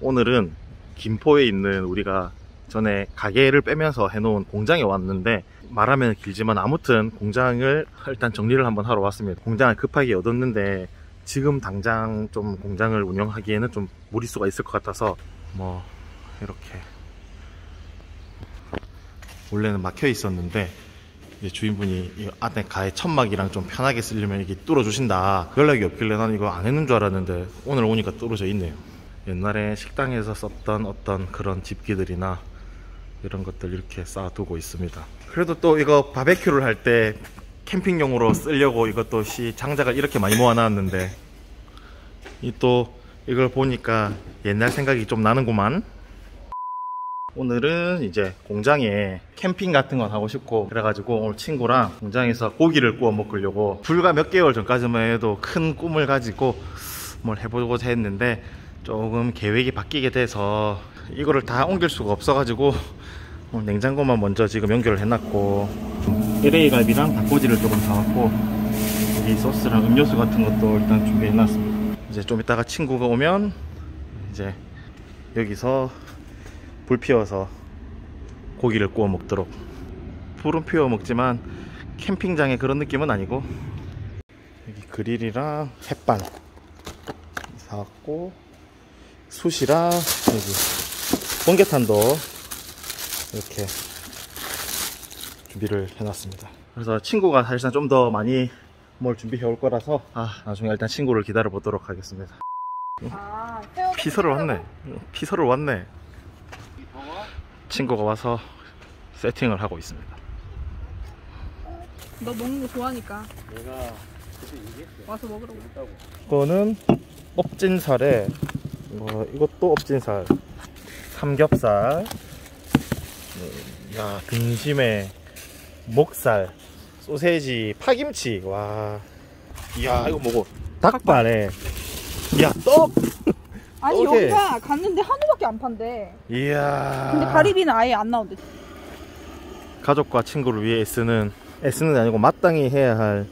오늘은 김포에 있는 우리가 전에 가게를 빼면서 해놓은 공장에 왔는데 말하면 길지만 아무튼 공장을 일단 정리를 한번 하러 왔습니다. 공장을 급하게 얻었는데 지금 당장 좀 공장을 운영하기에는 좀 무리수가 있을 것 같아서 뭐 이렇게 원래는 막혀 있었는데 주인분이 이 안에 가해 천막이랑 좀 편하게 쓰려면 이게 뚫어주신다 연락이 없길래 나는 이거 안 해놓은 줄 알았는데 오늘 오니까 뚫어져 있네요 옛날에 식당에서 썼던 어떤 그런 집기들이나 이런 것들 이렇게 쌓아두고 있습니다. 그래도 또 이거 바베큐를 할 때 캠핑용으로 쓰려고 이것도 시 장작을 이렇게 많이 모아놨는데 이 또 이걸 보니까 옛날 생각이 좀 나는구만. 오늘은 이제 공장에 캠핑 같은 건 하고 싶고 그래가지고 오늘 친구랑 공장에서 고기를 구워 먹으려고 불과 몇 개월 전까지만 해도 큰 꿈을 가지고 뭘 해보고자 했는데 조금 계획이 바뀌게 돼서 이거를 다 옮길 수가 없어가지고 오늘 냉장고만 먼저 지금 연결을 해놨고 LA 갈비랑 닭꼬지를 조금 사왔고 여기 소스랑 음료수 같은 것도 일단 준비해놨습니다. 이제 좀 이따가 친구가 오면 이제 여기서 불 피워서 고기를 구워 먹도록. 불은 피워 먹지만 캠핑장의 그런 느낌은 아니고 여기 그릴이랑 햇반 사왔고 숯이랑 여기 번개탄도 이렇게 준비를 해놨습니다. 그래서 친구가 사실상 좀 더 많이 뭘 준비해 올 거라서 아. 나중에 일단 친구를 기다려 보도록 하겠습니다. 아, 피서를 왔네. 피서를 왔네. 친구가 와서 세팅을 하고 있습니다. 너 먹는 거 좋아하니까. 와서 먹으라고. 이거는 업진살에 어, 이것도 업진살. 삼겹살. 음, 야 등심에 목살. 소세지 파김치. 와. 이야 이거 뭐고 닭발에. 야떡! 아니 오케이. 여기가 갔는데 한우밖에 안 판대. 이야. 근데 가리비는 아예 안 나온대. 가족과 친구를 위해 애쓰는 애쓰는 게 아니고 마땅히 해야 할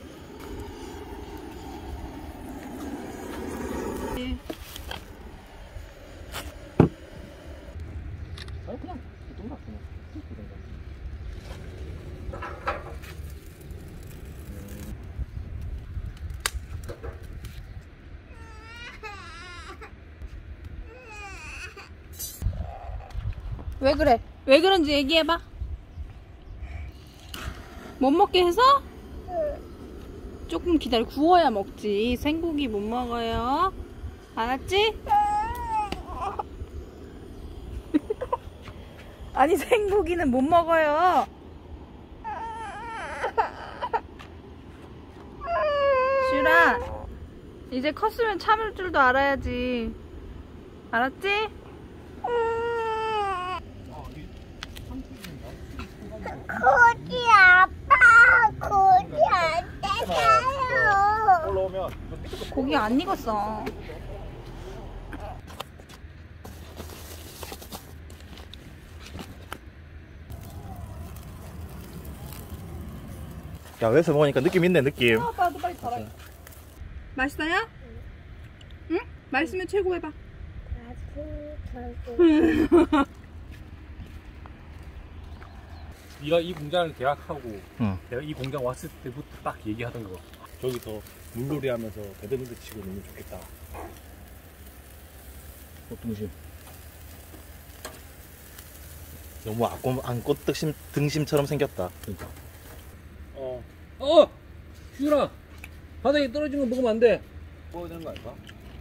왜 그래? 왜 그런지 얘기해봐. 못 먹게 해서? 조금 기다려. 구워야 먹지. 생고기 못 먹어요. 알았지? 아니 생고기는 못 먹어요. 슈라, 이제 컸으면 참을 줄도 알아야지. 알았지? 고기 아빠 고기 안 떼서요 올라오면 고기 안 익었어. 야 외서 먹으니까 느낌 있네 느낌 아 빠도 빨리 달아. 맛있어요? 응? 맛있으면 최고 해봐. 네가 이 공장을 계약하고 응. 내가 이 공장 왔을 때부터 딱 얘기하던 거 저기서 물놀이 하면서 배드민턴 치고 놀면 좋겠다 등심 너무 안꽃 안꽃 등심 등심처럼 생겼다 그러니까 어 어! 슈라 바닥에 떨어진 거 먹으면 안 돼 먹어야 되는 거 아닐까?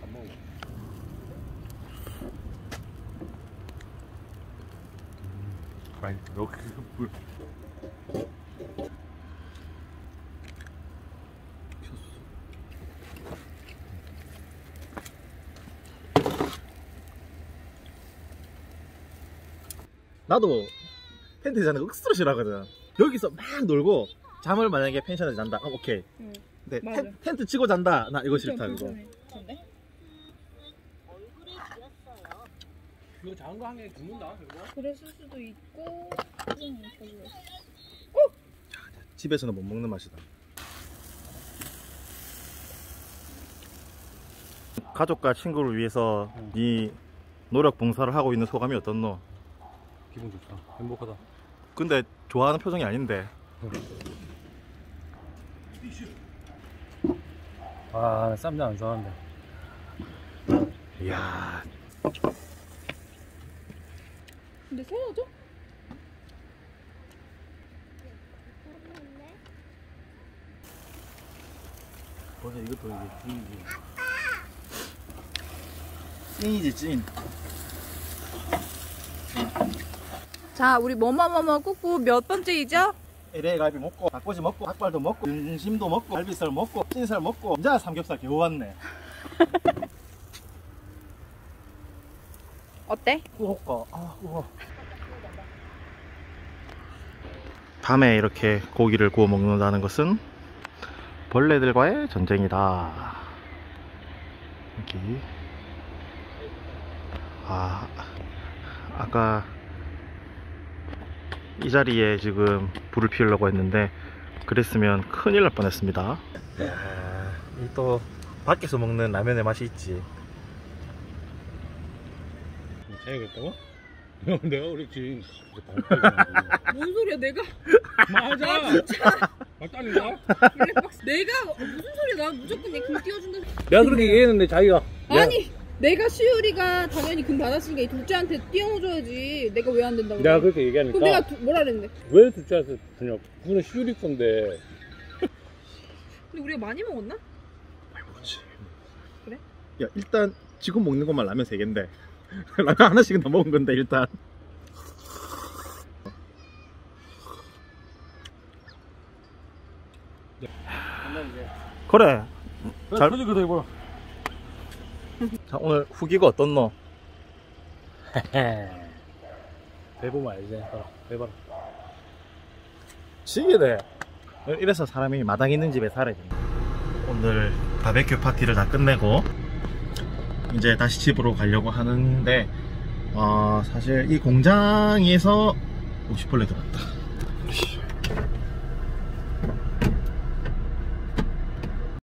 안 먹어 아니 여기 물 나도 텐트 자는 거 억수로 싫어하거든 여기서 막 놀고 잠을 만약에 펜션에서 잔다 어, 오케이 응. 근데 맞아. 텐, 텐트 치고 잔다 나 이거 싫다 이거 이거 작은 거 한 개 죽는다 이거 그랬을 수도 있고. 음, 별로였어. 집에서는 못 먹는 맛이다 가족과 친구를 위해서 이 노력 봉사를 하고 있는 소감이 어떻노? 기분 좋다. 행복하다. 근데 좋아하는 표정이 아닌데 아, 쌈장 안 좋아하는데. 이야 근데 세워줘? 맞아 이것도 이게 찐이지 찐이지 찐 자, 우리 뭐뭐뭐뭐 꾹꾹 몇 번째이죠? LA 갈비 먹고 닭꼬치 먹고 닭발도 먹고 등심도 먹고 갈비살 먹고 찐살 먹고 이제 삼겹살 겨우 왔네. 어때? 우호까 아 우와 밤에 이렇게 고기를 구워 먹는다는 것은 벌레들과의 전쟁이다. 여기. 아 아까 이 자리에 지금 불을 피우려고 했는데 그랬으면 큰일 날 뻔했습니다 또 밖에서 먹는 라면의 맛이 있지 차야겠다고? 내가 그랬지. 뭔 소리야, 내가? 맞아. 맞다니까. 블랙박스. 내가, 무슨 소리야, 나 무조건 내금 띄워준다. 내가 그렇게 얘기했는데 자기가 아니, 내가 시우리가 당연히 금 받았으니까 이 둘째한테 띄워줘야지. 내가 왜 안 된다고. 내가 그래? 그렇게 얘기하니까 그럼 내가 두- 뭐라 그랬는데? 왜 둘째한테 주냐고. 그거는 시우리 건데. 근데 우리가 많이 먹었나? 야 일단 지금 먹는 것만 라면 3개인데 라면 하나씩은 더 먹은 건데 일단 그래 잘- 터지 그대 입어. 자 오늘 후기가 어떻노? 배보면 알지. 봐라. 배봐라. 지게네 이래서 사람이 마당 있는 집에 살아야 된다 오늘 바베큐 파티를 다 끝내고 이제 다시 집으로 가려고 하는데 어, 사실 이 공장에서 50벌레 들어왔다